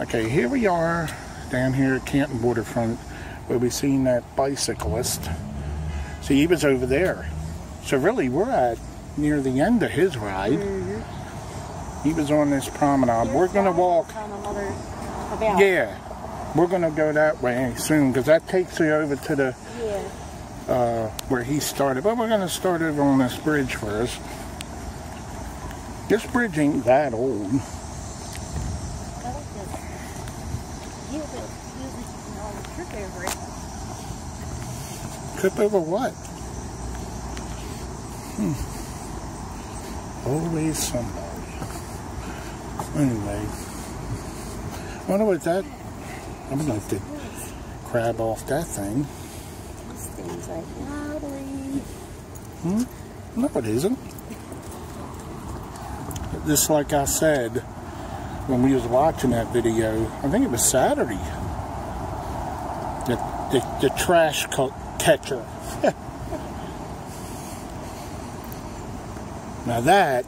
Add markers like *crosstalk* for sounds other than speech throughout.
Okay, here we are down here at Canton Waterfront where we seen that bicyclist. See, he was over there. So really, we're at near the end of his ride. He was on this promenade. We're going to walk. Yeah, we're going to go that way soon because that takes you over to the Yeah. uh, where he started. But we're going to start over on this bridge first. This bridge ain't that old. I like this. Use it. Use it. You know, trip over it. Trip over what? Hmm. Always somebody. Anyway. I wonder what that. I would like to have to crab off that thing. This thing's like wobbly. Hmm? No, it isn't. Just like I said when we was watching that video, I think it was Saturday. The, the, trash catcher. *laughs* now that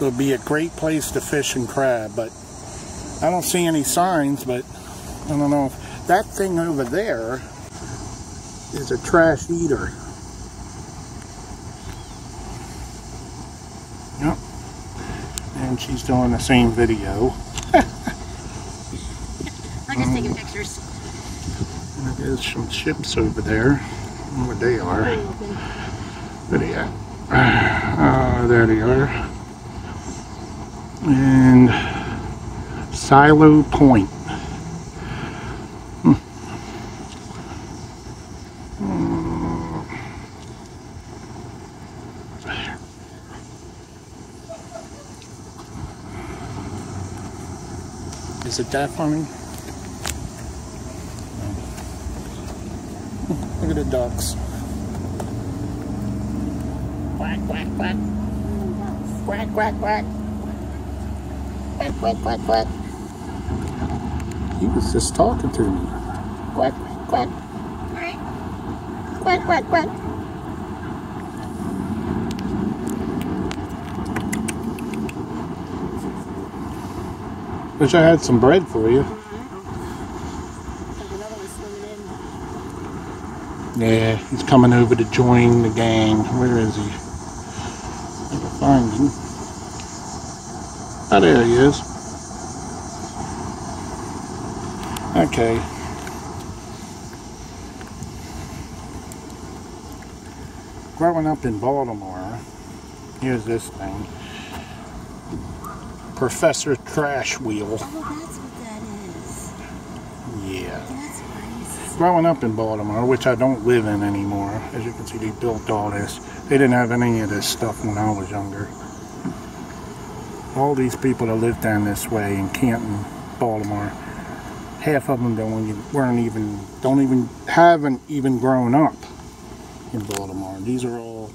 would be a great place to fish and crab, but I don't see any signs, but I don't know if that thing over there is a trash eater. Yep. And she's doing the same video. *laughs* *laughs* I'm just taking um, pictures. There's some ships over there. I Where they are. Where they at? Uh, there they are. And Silo Point. Is it that funny? Look at the ducks. Quack, quack, quack. Quack, quack, quack. Quack, quack, quack, quack. He was just talking to me. Quack, quack, quack. Quack, quack, quack. Wish I had some bread for you. Like another one swimming in. Yeah, he's coming over to join the gang. Where is he? I can find him. Oh, there he is. Okay. Growing up in Baltimore, here's this thing. Professor Trash Wheel. Oh, that's what that is. Yeah. That's nice. Growing up in Baltimore, which I don't live in anymore, as you can see, they built all this. They didn't have any of this stuff when I was younger. All these people that live down this way in Canton, Baltimore, half of them don't weren't even, don't even, haven't even grown up in Baltimore. These are all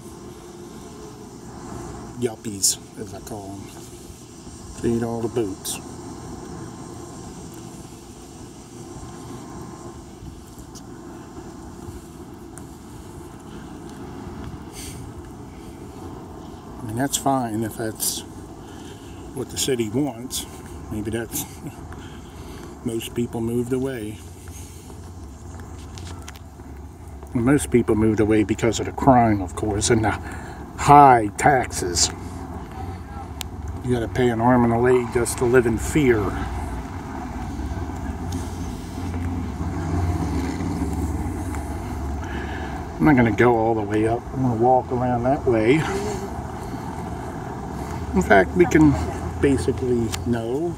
yuppies, as I call them. Feed all the boots. Mean, that's fine if that's what the city wants. Maybe that's most people moved away. Most people moved away because of the crime, of course, and the high taxes. You got to pay an arm and a leg just to live in fear. I'm not going to go all the way up. I'm to walk around that way. In fact, we can basically know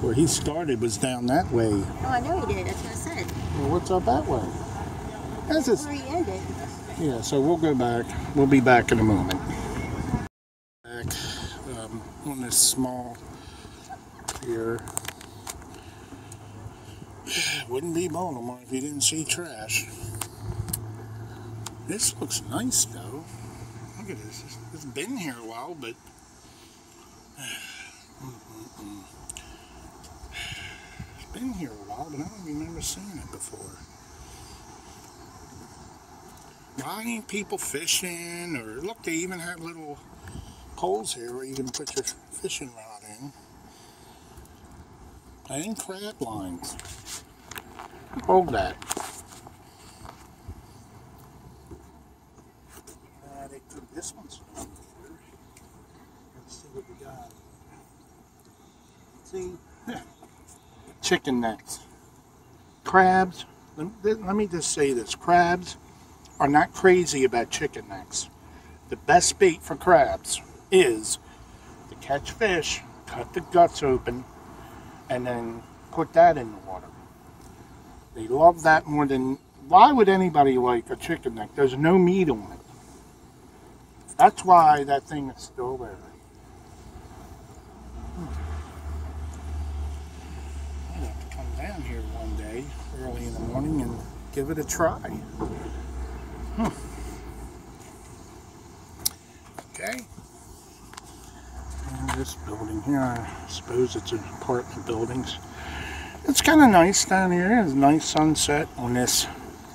where he started was down that way. Oh, I know he did. That's what I said. Well, what's up that way? That's just, Where he ended. yeah, so we'll go back. We'll be back in a moment. Back um, on this small pier. *sighs* Wouldn't be Baltimore if you didn't see trash. This looks nice though. Look at this. It's been here a while, but it's been here a while, but I don't remember seeing it before. Why ain't people fishing? Or look, they even have little holes here where you can put your fishing rod in. and crab lines. Hold that. Uh, they put this one's down here. Let's see what we got. See, *laughs* chicken necks, crabs. Let me, let me just say this: crabs are not crazy about chicken necks. The best bait for crabs is to catch fish, cut the guts open, and then put that in the water. They love that more than. Why would anybody like a chicken neck? There's no meat on it. That's why that thing is still there. I'd have to come down here one day, early in the morning, and give it a try. Hmm. Okay. And this building here, I suppose it's an apartment buildings. It's kind of nice down here. It's a nice sunset on this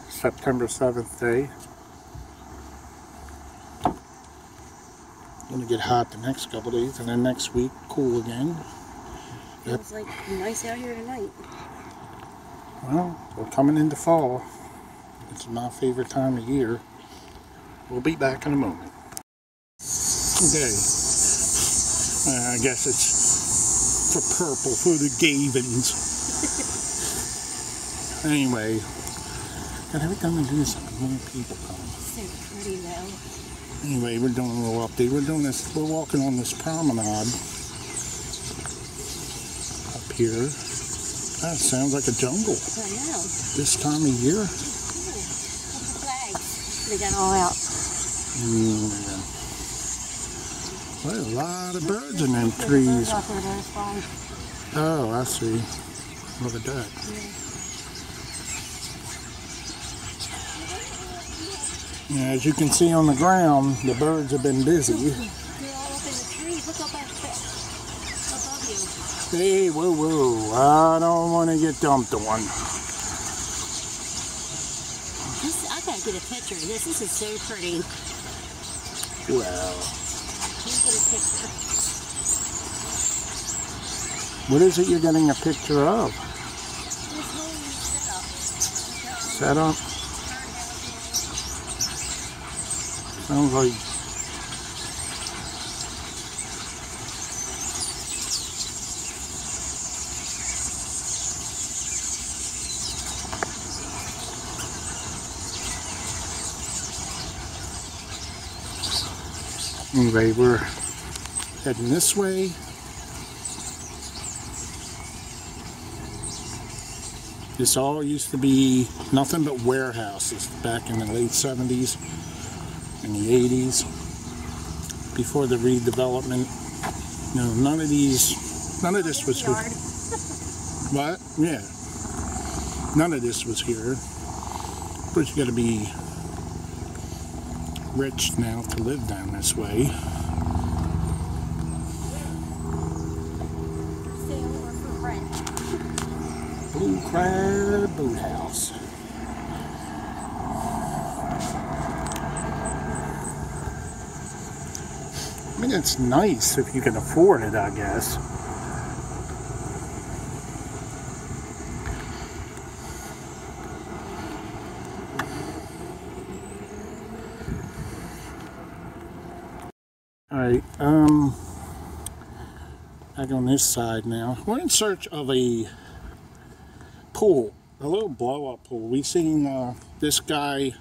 September 7th day. Gonna get hot the next couple days, and then next week cool again. Feels like nice out here tonight. Well, we're coming into fall. It's my favorite time of year. We'll be back in a moment. Okay. Uh, I guess it's for purple for the Ravens. *laughs* anyway, God, every time I do this, more people come. So pretty though. Anyway, we're doing a little update. We're doing this. We're walking on this promenade up here. That sounds like a jungle. I know. This time of year. At the flags. They got all out. Mm, yeah. Well, a lot of birds in them trees. birds out there that are flying. Oh, I see. Look at that. Yeah, as you can see on the ground, the birds have been busy. They're all up in the trees. Look up at above you. Hey, whoa, whoa. I don't want to get dumped on. This, I gotta get a picture of this. This is so pretty. Well, Can you get a picture? what is it you're getting a picture of? This whole setup. Set up? Sounds like Anyway, we're heading this way. This all used to be nothing but warehouses back in the late 70s in the 80s before the redevelopment. No, none of these, none of this was here. *laughs* What? Yeah. None of this was here. But you gotta be rich now to live down this way. Blue Crab Boathouse. I mean, it's nice if you can afford it, I guess. Alright, um, back on this side now. We're in search of a pool, a little blow up pool. We've seen uh, this guy.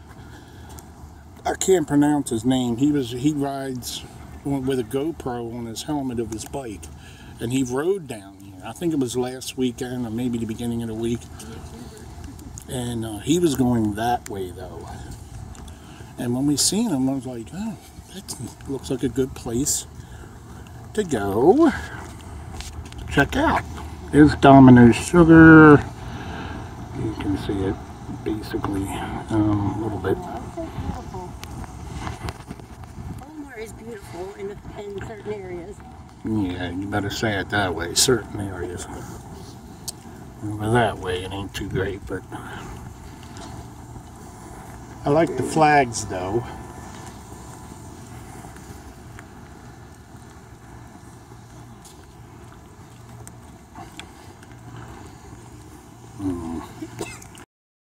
I can't pronounce his name. He was he rides with a GoPro on his helmet of his bike, and he rode down here. I think it was last weekend or maybe the beginning of the week. And uh, he was going that way though. And when we seen him, I was like, oh, that looks like a good place to go check out. Here's Domino's Sugar. You can see it basically um, a little bit. So beautiful. Baltimore is beautiful in, in certain areas. Yeah, you better say it that way. Certain areas. Over that way, it ain't too great, but I like the flags though.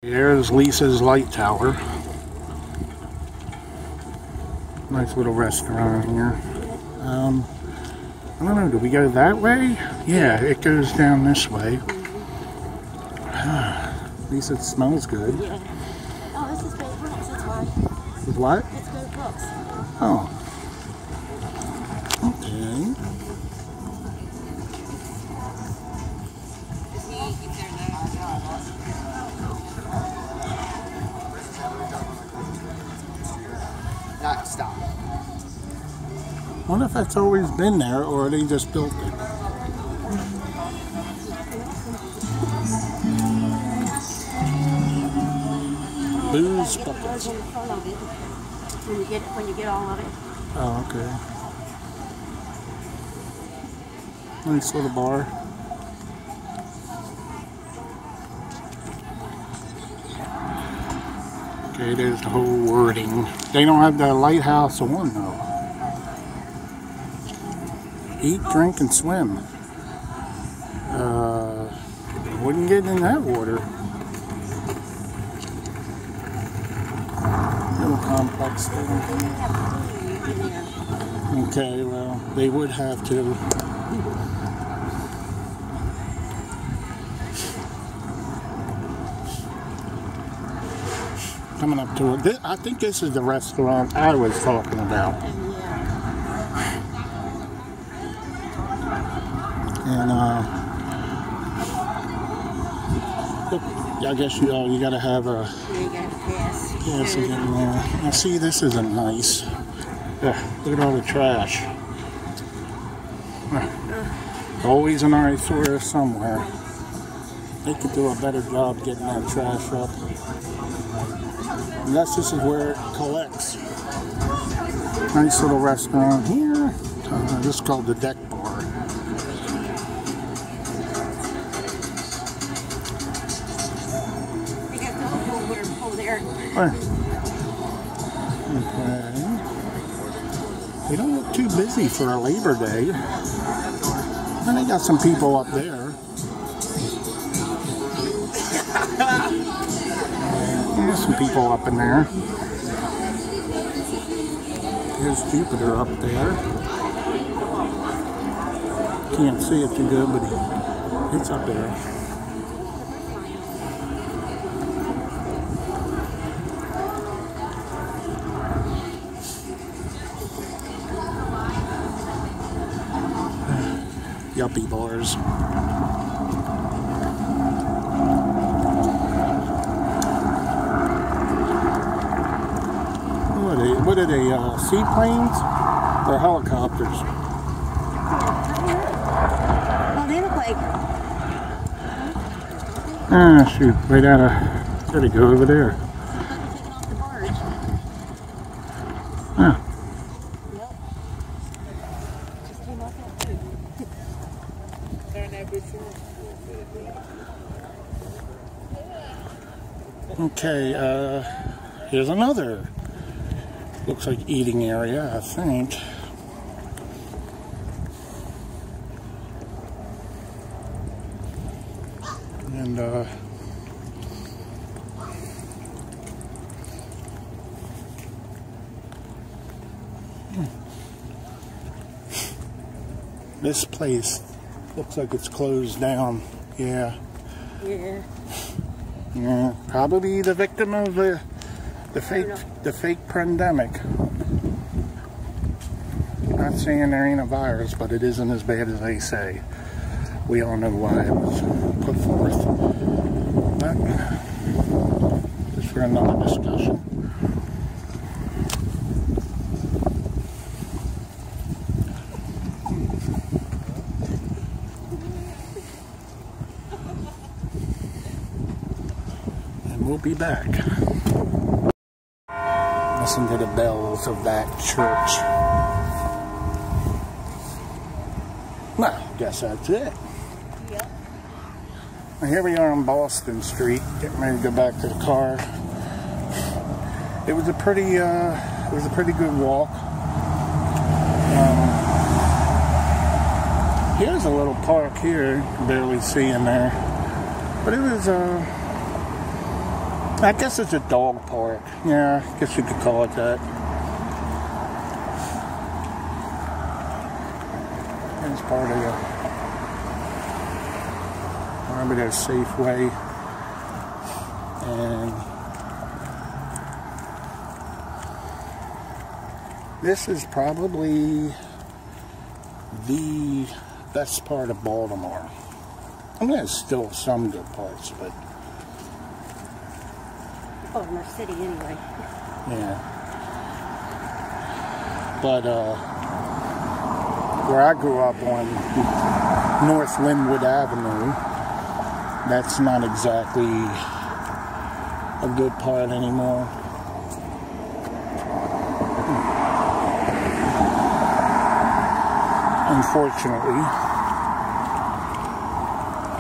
There's Lisa's Light Tower. Nice little restaurant here. Um, I don't know, do we go that way? Yeah, it goes down this way. *sighs* At least it smells good. Yeah. Oh, this is Great Brooks, that's why. What? It's Great Brooks. Oh. Wonder if that's always been there or they just built it. Booze buckets. in front of it when you get when you get all of it. Oh, okay. Nice little bar. Okay, there's the whole wording. They don't have the lighthouse on though. Eat, drink, and swim. Uh, wouldn't get in that water. Little complex thing. Okay, well, they would have to. Coming up to it. I think this is the restaurant I was talking about. And yeah. And, uh, I guess you, uh, you gotta have a pass. gas to get in there. Now, see, this isn't nice. Yeah, look at all the trash. Always an eyesore somewhere. They could do a better job getting that trash up. Unless this is where it collects. Nice little restaurant here. Uh, this is called the Deck over. Okay. They don't look too busy for a Labor Day. And they got some people up there. *laughs* There's some people up in there. Here's Jupiter up there. Can't see it too good, but it's up there. Yuppie bars. What are they? What are they? Uh, seaplanes or helicopters? Oh, they look like Ah, shoot! Right out of. Gotta go over there. taking off the barge. Ah, Yep. Just came off that too. Okay. Uh, here's another. Looks like eating area, I think. And uh, this place looks like it's closed down. Yeah. Yeah. Yeah, probably the victim of the the fake the fake pandemic. Not saying there ain't a virus, but it isn't as bad as they say. We all know why it was put forth. But just for another discussion. We'll be back. Listen to the bells of that church. Well, guess that's it. Yep. Here we are on Boston Street, getting ready to go back to the car. It was a pretty, uh, it was a pretty good walk. Um, here's a little park here, barely see in there, but it was, uh, I guess it's a dog park. Yeah, I guess you could call it that. It's part of the Armadale Safeway. And this is probably the best part of Baltimore. I mean, there's still some good parts, but Baltimore City, anyway. yeah. But uh, where I grew up on North Linwood Avenue, that's not exactly a good part anymore. Unfortunately,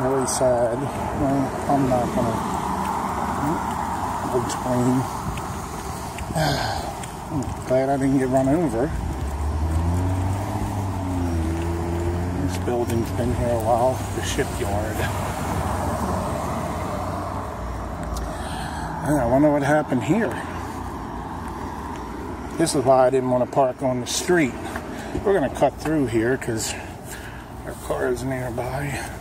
really sad. Well, I'm not gonna explain. *sighs* I'm glad I didn't get run over. This building's been here a while, the shipyard. I wonder what happened here. This is why I didn't want to park on the street. We're going to cut through here because our car is nearby.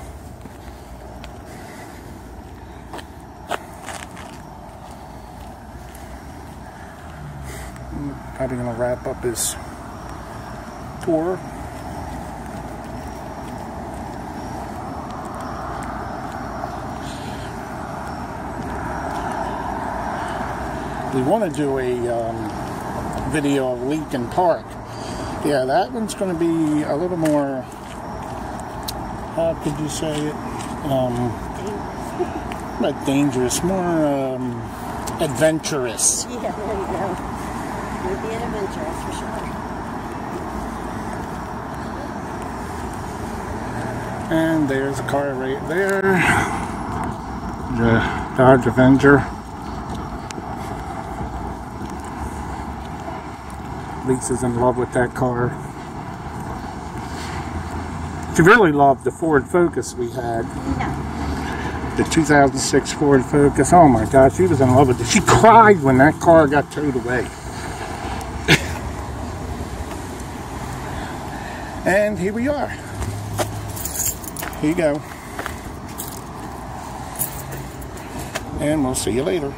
Probably going to wrap up his tour. We want to do a um, video of Lincoln Park. Yeah, that one's going to be a little more. How could you say it? Um, *laughs* not dangerous, more um, adventurous. Yeah, there you go. Would be an adventure, that's for sure. And there's a car right there. The Dodge Avenger. Lisa's in love with that car. She really loved the Ford Focus we had. No. The 2006 Ford Focus. Oh my God, she was in love with it. She cried when that car got towed away. And here we are. Here you go. And we'll see you later.